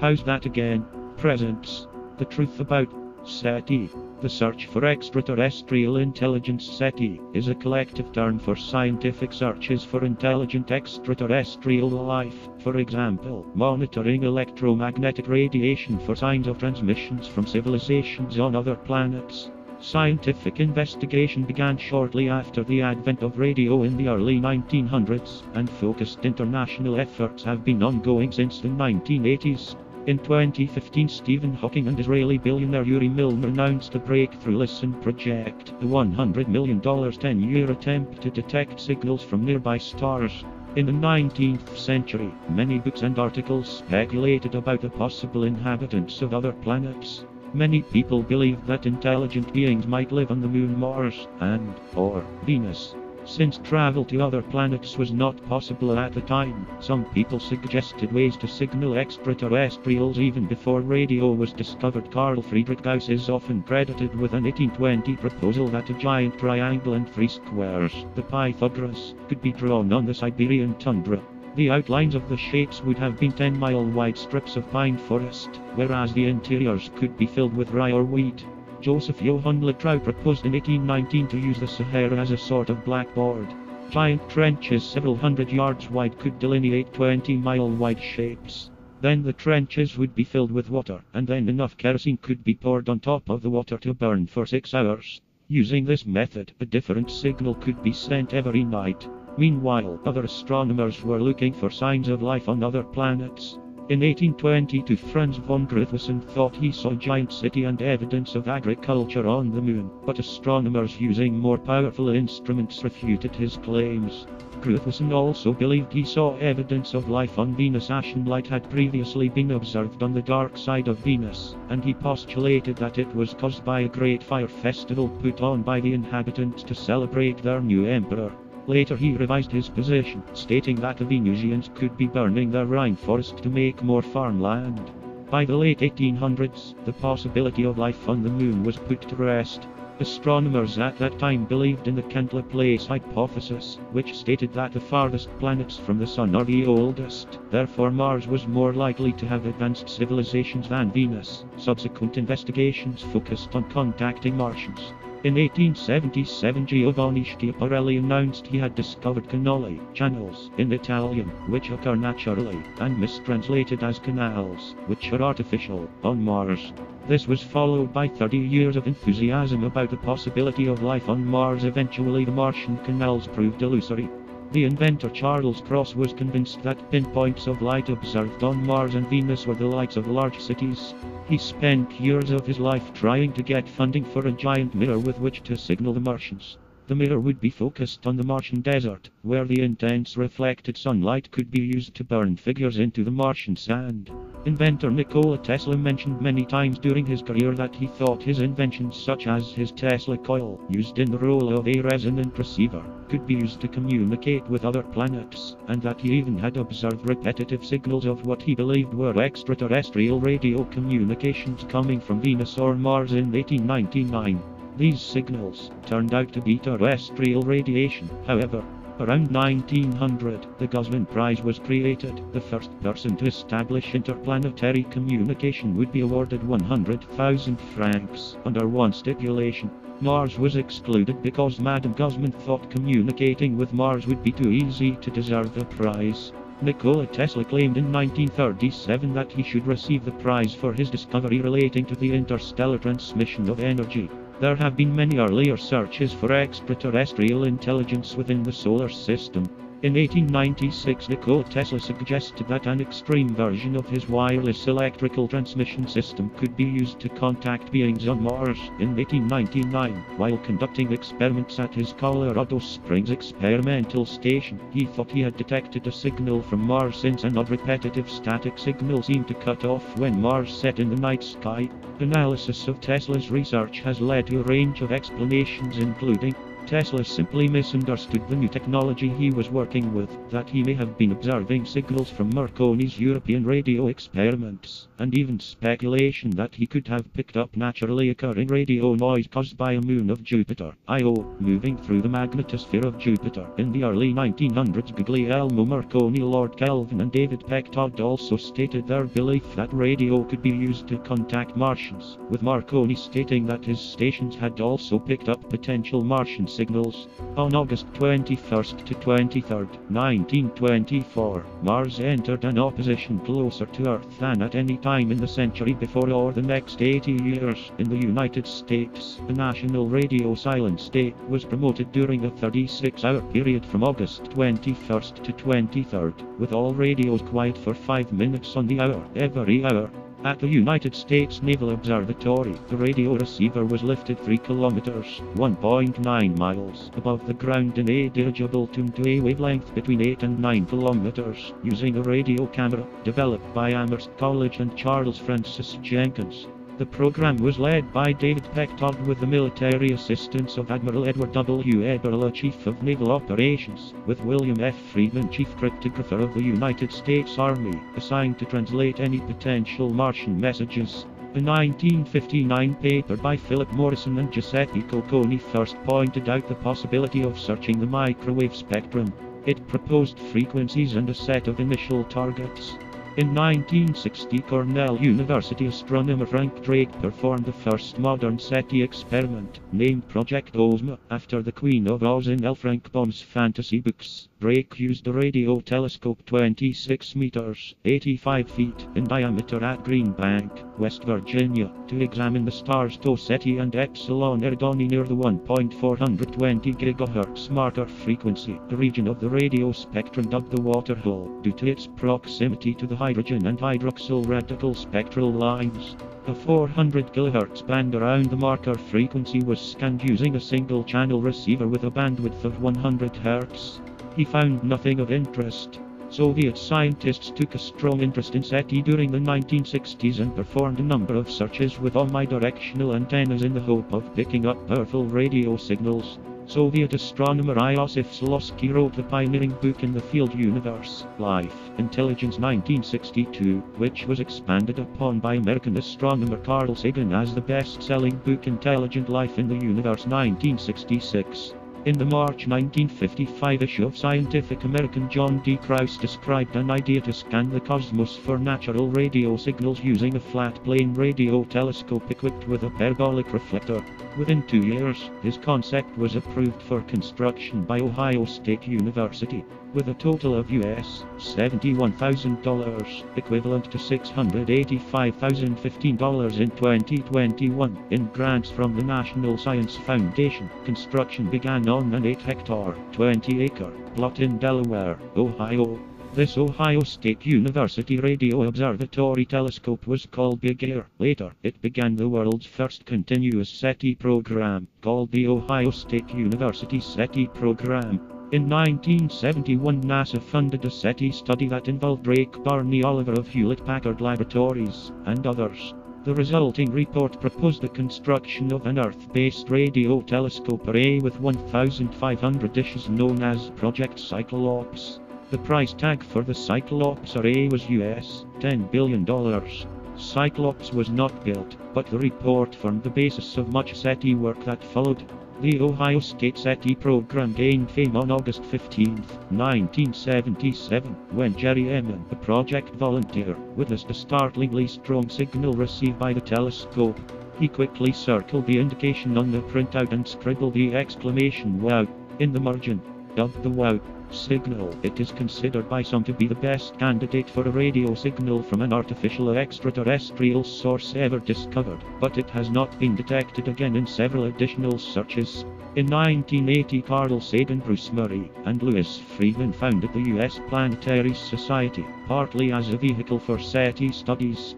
How's that again? Presents. The truth about SETI. The search for extraterrestrial intelligence SETI is a collective term for scientific searches for intelligent extraterrestrial life. For example, monitoring electromagnetic radiation for signs of transmissions from civilizations on other planets. Scientific investigation began shortly after the advent of radio in the early 1900s, and focused international efforts have been ongoing since the 1980s. In 2015 Stephen Hawking and Israeli billionaire Yuri Milner announced a breakthrough LISTEN project, a $100 million 10-year attempt to detect signals from nearby stars. In the 19th century, many books and articles speculated about the possible inhabitants of other planets. Many people believed that intelligent beings might live on the moon Mars and or Venus. Since travel to other planets was not possible at the time, some people suggested ways to signal extraterrestrials even before radio was discovered. Carl Friedrich Gauss is often credited with an 1820 proposal that a giant triangle and three squares, the Pythagoras, could be drawn on the Siberian tundra. The outlines of the shapes would have been 10 mile wide strips of pine forest, whereas the interiors could be filled with rye or wheat. Joseph Johann Littrow proposed in 1819 to use the Sahara as a sort of blackboard. Giant trenches several hundred yards wide could delineate 20 mile wide shapes. Then the trenches would be filled with water, and then enough kerosene could be poured on top of the water to burn for six hours. Using this method, a different signal could be sent every night. Meanwhile, other astronomers were looking for signs of life on other planets. In 1822 Franz von Gruithuisen thought he saw a giant city and evidence of agriculture on the moon, but astronomers using more powerful instruments refuted his claims. Gruithuisen also believed he saw evidence of life on Venus. Ashen light had previously been observed on the dark side of Venus, and he postulated that it was caused by a great fire festival put on by the inhabitants to celebrate their new emperor. Later he revised his position, stating that the Venusians could be burning their rainforest to make more farmland. By the late 1800s, the possibility of life on the moon was put to rest. Astronomers at that time believed in the Kant Place hypothesis, which stated that the farthest planets from the Sun are the oldest, therefore Mars was more likely to have advanced civilizations than Venus. Subsequent investigations focused on contacting Martians. In 1877 Giovanni Schiaparelli announced he had discovered canali, channels, in Italian, which occur naturally, and mistranslated as canals, which are artificial, on Mars. This was followed by 30 years of enthusiasm about the possibility of life on Mars. Eventually the Martian canals proved illusory. The inventor Charles Cross was convinced that pinpoints of light observed on Mars and Venus were the lights of large cities. He spent years of his life trying to get funding for a giant mirror with which to signal the Martians. The mirror would be focused on the Martian desert, where the intense reflected sunlight could be used to burn figures into the Martian sand. Inventor Nikola Tesla mentioned many times during his career that he thought his inventions such as his Tesla coil, used in the role of a resonant receiver, could be used to communicate with other planets, and that he even had observed repetitive signals of what he believed were extraterrestrial radio communications coming from Venus or Mars in 1899. These signals turned out to be terrestrial radiation, however. Around 1900, the Guzman Prize was created. The first person to establish interplanetary communication would be awarded 100,000 francs, under one stipulation. Mars was excluded because Madame Guzman thought communicating with Mars would be too easy to deserve the prize. Nikola Tesla claimed in 1937 that he should receive the prize for his discovery relating to the interstellar transmission of energy. There have been many earlier searches for extraterrestrial intelligence within the solar system. In 1896 Nikola Tesla suggested that an extreme version of his wireless electrical transmission system could be used to contact beings on Mars. In 1899, while conducting experiments at his Colorado Springs experimental station, he thought he had detected a signal from Mars since an odd repetitive static signal seemed to cut off when Mars set in the night sky. Analysis of Tesla's research has led to a range of explanations including Tesla simply misunderstood the new technology he was working with, that he may have been observing signals from Marconi's European radio experiments, and even speculation that he could have picked up naturally occurring radio noise caused by a moon of Jupiter, Io, moving through the magnetosphere of Jupiter. In the early 1900s Guglielmo Marconi, Lord Kelvin and David Peck Todd also stated their belief that radio could be used to contact Martians, with Marconi stating that his stations had also picked up potential Martian signals. On August 21st to 23rd, 1924, Mars entered an opposition closer to Earth than at any time in the century before or the next 80 years. In the United States, the National Radio Silence Day was promoted during a 36-hour period from August 21st to 23rd, with all radios quiet for 5 minutes on the hour every hour. At the United States Naval Observatory, the radio receiver was lifted 3 kilometers, 1.9 miles, above the ground in a dirigible tuned to a wavelength between 8 and 9 kilometers, using a radio camera developed by Amherst College and Charles Francis Jenkins. The program was led by David Peck Todd with the military assistance of Admiral Edward W. Eberle, Chief of Naval Operations, with William F. Friedman, Chief Cryptographer of the United States Army, assigned to translate any potential Martian messages. A 1959 paper by Philip Morrison and Giuseppe Cocconi first pointed out the possibility of searching the microwave spectrum. It proposed frequencies and a set of initial targets. In 1960 Cornell University astronomer Frank Drake performed the first modern SETI experiment, named Project Ozma, after the Queen of Oz in L. Frank Baum's fantasy books. Drake used a radio telescope 26 meters, 85 feet, in diameter at Green Bank, West Virginia, to examine the stars Ceti and Epsilon Eridani near the 1.420 GHz marker frequency, the region of the radio spectrum dubbed the water hole, due to its proximity to the hydrogen and hydroxyl radical spectral lines. A 400 kHz band around the marker frequency was scanned using a single channel receiver with a bandwidth of 100 Hz. He found nothing of interest. Soviet scientists took a strong interest in SETI during the 1960s and performed a number of searches with omnidirectional antennas in the hope of picking up powerful radio signals. Soviet astronomer Iosif Shklovsky wrote the pioneering book in the field Universe, Life, Intelligence 1962, which was expanded upon by American astronomer Carl Sagan as the best-selling book Intelligent Life in the Universe 1966. In the March 1955 issue of Scientific American John D. Kraus described an idea to scan the cosmos for natural radio signals using a flat-plane radio telescope equipped with a parabolic reflector. Within two years, his concept was approved for construction by Ohio State University, with a total of US $71,000, equivalent to $685,015 in 2021, in grants from the National Science Foundation. Construction began on an 8-hectare, 20-acre plot in Delaware, Ohio. This Ohio State University Radio Observatory telescope was called Big Ear. Later, it began the world's first continuous SETI program, called the Ohio State University SETI program. In 1971 NASA funded a SETI study that involved Drake Barney Oliver of Hewlett-Packard Laboratories, and others. The resulting report proposed the construction of an Earth-based radio telescope array with 1,500 dishes known as Project Cyclops. The price tag for the Cyclops array was US $10 billion. Cyclops was not built, but the report formed the basis of much SETI work that followed. The Ohio State SETI program gained fame on August 15, 1977, when Jerry Ehman, a project volunteer, witnessed a startlingly strong signal received by the telescope. He quickly circled the indication on the printout and scribbled the exclamation wow in the margin. Dubbed the wow signal. It is considered by some to be the best candidate for a radio signal from an artificial extraterrestrial source ever discovered, but it has not been detected again in several additional searches. In 1980 Carl Sagan, Bruce Murray, and Louis Friedman founded the U.S. Planetary Society, partly as a vehicle for SETI studies.